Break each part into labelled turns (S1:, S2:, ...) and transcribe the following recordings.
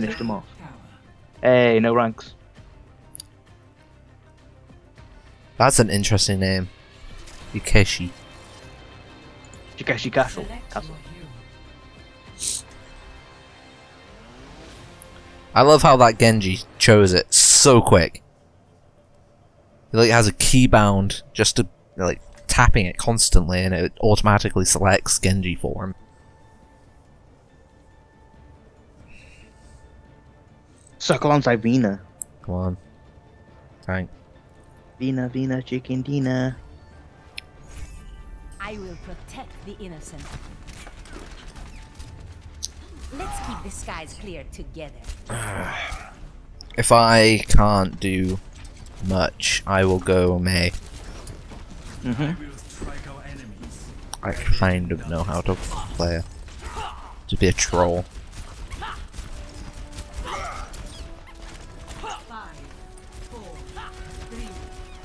S1: finished him off. Hey, no ranks.
S2: That's an interesting name. Yukeshi.
S1: Jikeshi Castle. Castle.
S2: I love how that Genji chose it so quick. He like has a key bound just to like tapping it constantly and it automatically selects Genji for him.
S1: Circle alongside Vina.
S2: Come on. Tank.
S1: Vina, Vina, chicken Dina.
S3: I will protect the innocent. Let's keep the skies clear together.
S2: If I can't do much, I will go May.
S1: Mm-hmm.
S2: I kind of know how to play to be a troll.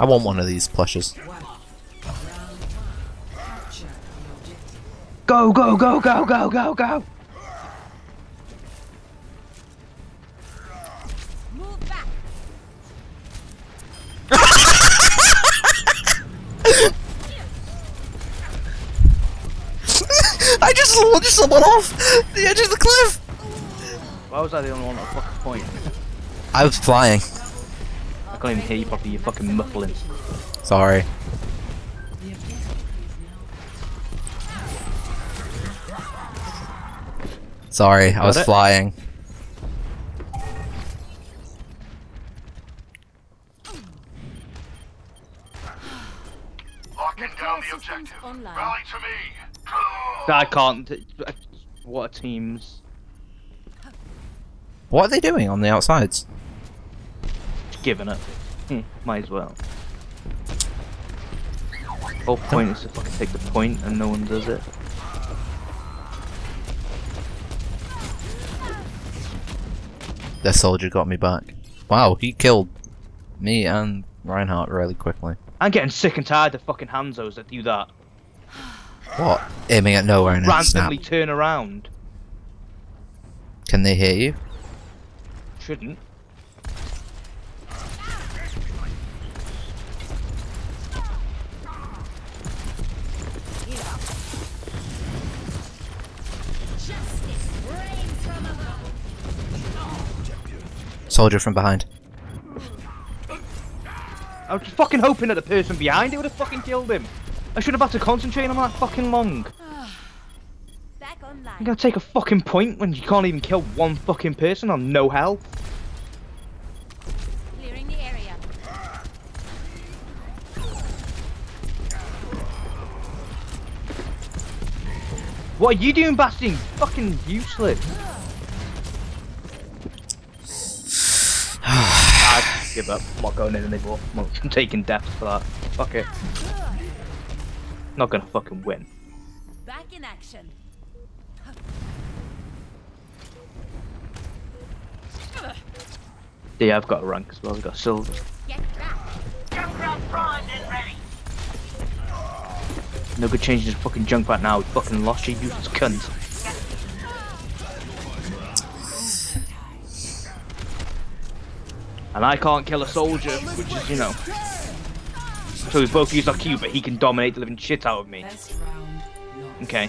S2: I want one of these plushes.
S1: Go, go, go, go, go, go, go!
S2: I just launched someone off the edge of the cliff!
S1: Why was I the only one at fucking point?
S2: I was flying.
S1: I can't even hear you properly, you're fucking muffling.
S2: Sorry. Sorry, I was
S1: it?
S2: flying.
S4: Locking down the objective.
S3: online.
S4: Rally to me.
S1: I can't. What a teams.
S2: What are they doing on the outsides?
S1: Giving up. Hmm, might as well. Whole point is to fucking take the point and no one does it.
S2: Their soldier got me back. Wow, he killed me and Reinhardt really quickly.
S1: I'm getting sick and tired of fucking Hanzos that do that.
S2: What? Aiming at nowhere and then snap.
S1: Randomly turn around.
S2: Can they hear you?
S1: Shouldn't.
S2: Soldier from behind.
S1: I was fucking hoping that the person behind it would have fucking killed him. I should have had to concentrate on that fucking long.
S3: Back
S1: I'm
S3: online.
S1: gonna take a fucking point when you can't even kill one fucking person on no health.
S3: Clearing the area.
S1: What are you doing, Bastion? Fucking useless. I give up. I'm not going in anymore. I'm taking deaths for that. Fuck it. Not gonna fucking win.
S3: Back in action.
S1: Yeah, I've got a rank as well. I've got silver. No good changing his fucking junk right now. He fucking lost you, useless cunt. And I can't kill a soldier, which is, you know. So we both use our Q, but he can dominate the living shit out of me. Okay.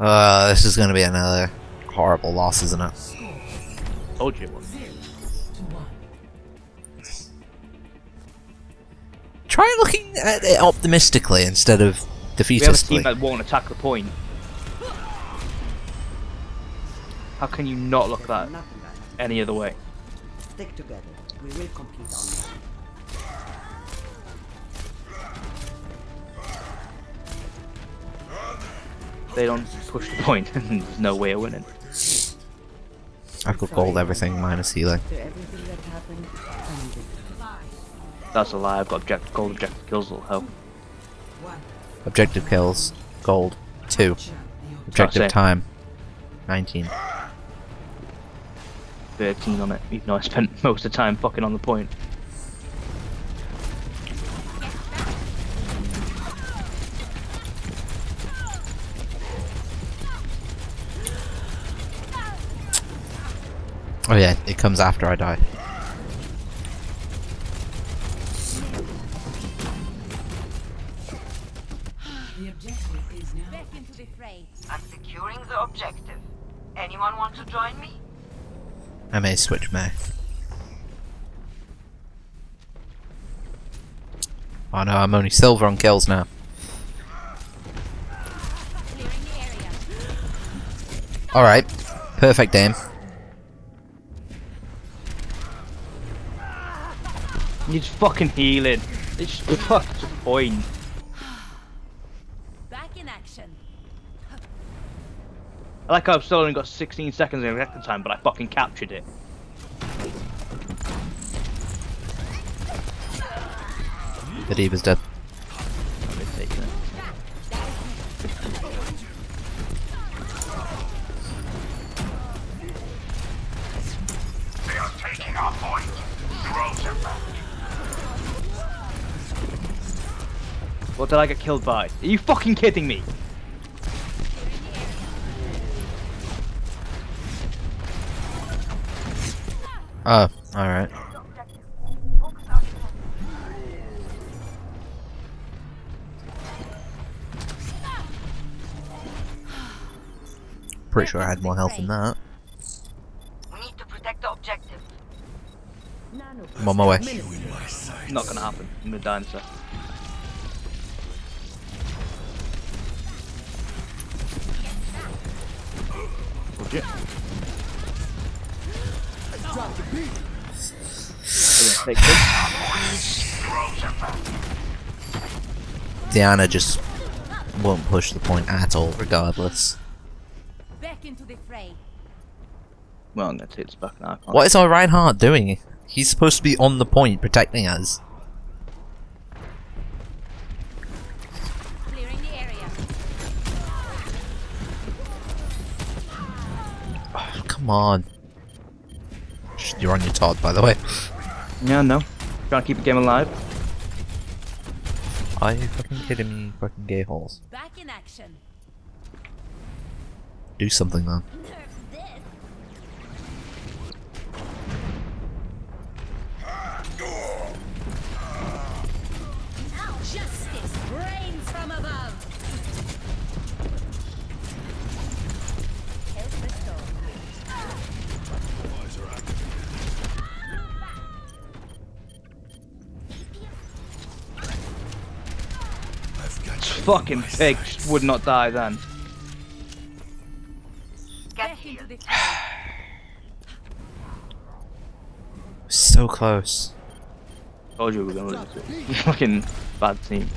S2: Uh, this is gonna be another horrible loss, isn't it?
S1: Told you it was.
S2: Try looking at it optimistically instead of
S1: We have a
S2: defeatistly.
S1: team that won't attack the point. How can you not look at that
S5: Nothing like
S1: any other way?
S5: Stick together. We will complete our mission.
S1: They don't push the point, and there's no way of winning.
S2: I've got gold everything minus healing.
S5: After everything that happened, I'm victim.
S1: That's a lie. I've got object gold objective kills will help.
S2: Objective kills, gold, 2. Objective time, 19.
S1: 13 on it, even though I spent most of the time fucking on the point.
S2: Oh yeah, it comes after I die.
S3: Back into the fray.
S4: I'm securing the objective. Anyone want to join me?
S2: I may switch May. Oh no, I'm only silver on kills now.
S3: Clearing the area.
S2: Alright, perfect aim.
S1: He's fucking healing. It's just fucked the point.
S3: Back in action.
S1: I like how I've still only got 16 seconds in reactor time, but I fucking captured it.
S2: The D.Va's dead.
S1: What did I get killed by? Are you fucking kidding me?
S2: Oh, alright. Pretty sure I had more health than that.
S4: We need to protect the objective.
S5: Nano.
S2: I'm on my way.
S1: Not gonna happen. I'm gonna die in a sec. Would you? We're gonna take this.
S2: Diana just won't push the point at all, regardless.
S3: Back into the fray.
S1: Well, I'm gonna take this back now.
S2: What is our Reinhardt doing? He's supposed to be on the point protecting us.
S3: Clearing the area.
S2: Oh, come on. Sh- You're on your Todd, by the way.
S1: Yeah, no. Trying to keep the game alive.
S2: Are you fucking kidding me, fucking gay holes?
S3: Back in action.
S2: Do something then.
S3: Nerf
S1: fucking pig just would not die then.
S4: Get
S3: Back
S4: here.
S3: into the fray.
S2: So close.
S1: Told you we were gonna lose it. fucking bad team.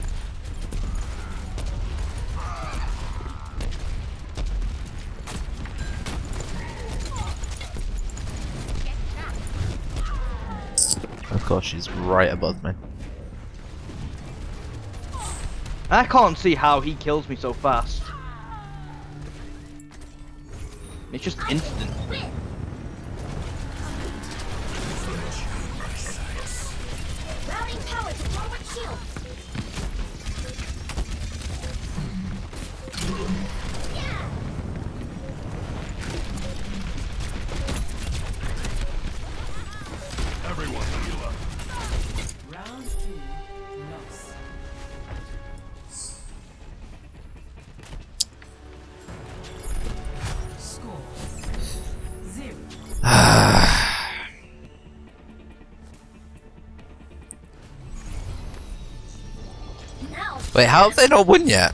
S2: Oh of course, she's right above me.
S1: I can't see how he kills me so fast. It's just instant.
S2: Wait, how have they not won yet?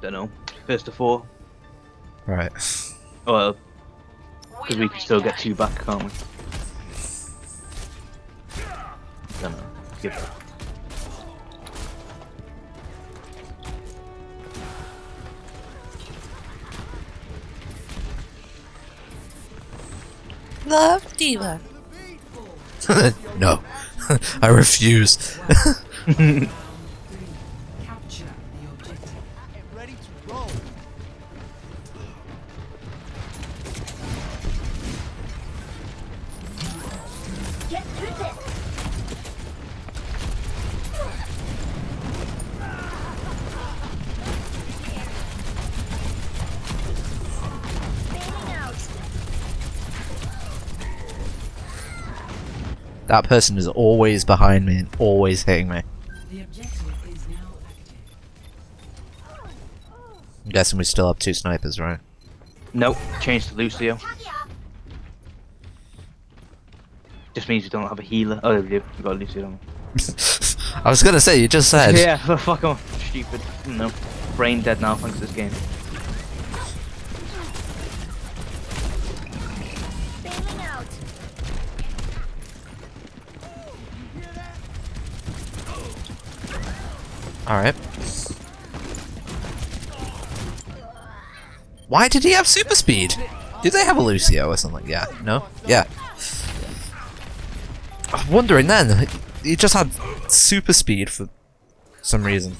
S1: Don't know. First to four.
S2: Right.
S1: Oh, well, because we can still get two back, can't we? Don't know. Give it.
S2: Love D.Va. no. I refuse. That person is always behind me and always hitting me.
S5: The objective is now active.
S2: I'm guessing we still have two snipers, right?
S1: Nope, change to Lucio. Just means we don't have a healer. Oh. We got Lucio.
S2: I was gonna say, you just said.
S1: Yeah, fuck off. Stupid. No. Brain dead now thanks to this game.
S2: Alright. Why did he have super speed? Did they have a Lucio or something? Yeah. No? Yeah. I'm wondering then. He just had super speed for some reason.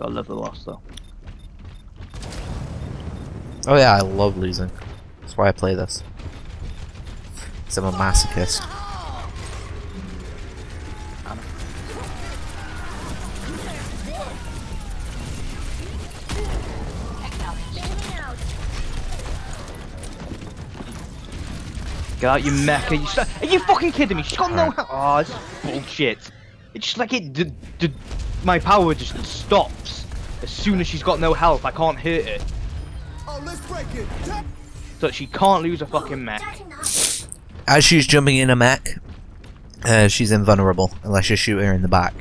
S1: I love the loss though.
S2: Oh yeah, I love losing. That's why I play this. 'Cause I'm a masochist.
S1: Get out, you mecha. You st- Are you fucking kidding me? She's got no health. Oh, this is bullshit. It's just like it. D- d- my power just stops as soon as she's got no health. I can't hit it.
S6: Oh, let's break it.
S1: So she can't lose a fucking mech.
S2: As she's jumping in a mech, uh, she's invulnerable unless you shoot her in the back.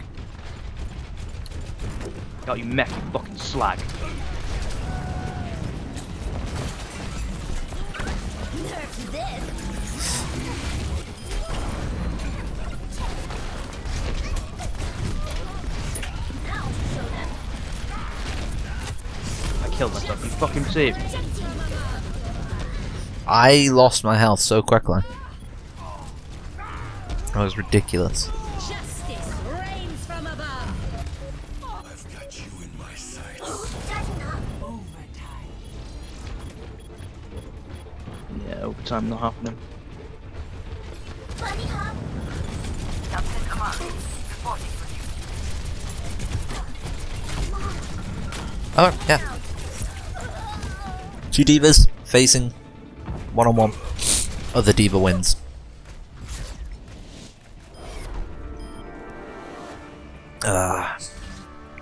S1: Got you mech, you fucking slag.
S3: Nerf this.
S1: I myself. You fucking saved me.
S2: I lost my health so quickly. That was ridiculous.
S3: Justice reigns from above.
S6: I've got you in my sights.
S3: That's enough.
S5: Overtime.
S1: Yeah, overtime not happening.
S3: Bunny hop.
S4: Captain Amari, reporting.
S2: Oh, yeah. Two D.Vas facing one on one. Other D.Va wins. Ah,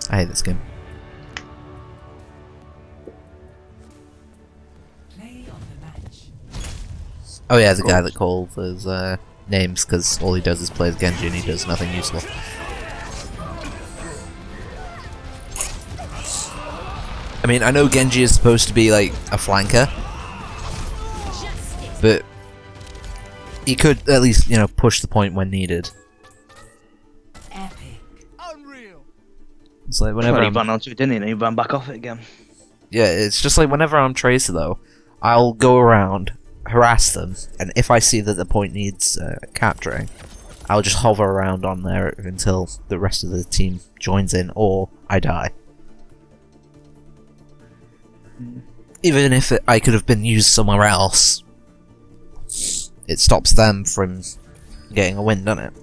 S2: I hate this game.
S5: Play of the match.
S2: Oh yeah, the guy that calls his uh, names because all he does is play as Genji and he does nothing useful. I mean, I know Genji is supposed to be like a flanker, but he could at least, you know, push the point when needed.
S5: Epic.
S6: Unreal.
S2: It's like Whenever
S1: he
S2: I'm,
S1: ran onto it, didn't he? And he ran back off it again.
S2: yeah, it's just like whenever I'm Tracer though, I'll go around, harass them, and if I see that the point needs uh, capturing, I'll just hover around on there until the rest of the team joins in or I die. Even if it, I could have been used somewhere else, it stops them from getting a win, doesn't it?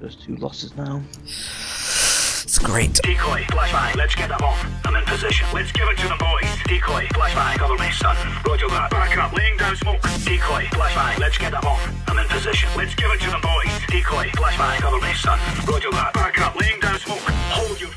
S1: There's two losses now.
S2: It's great.
S7: Decoy, flashbang, let's get them off. I'm in position. Let's give it to them, boys. Decoy, flashbang, cover me, son. Roger that. Back up, laying down smoke. Decoy, flashbang, let's get them off. I'm in position. Let's give it to them, boys. Decoy, flashbang, cover me, son. Roger that. Back up, laying down smoke. Hold your.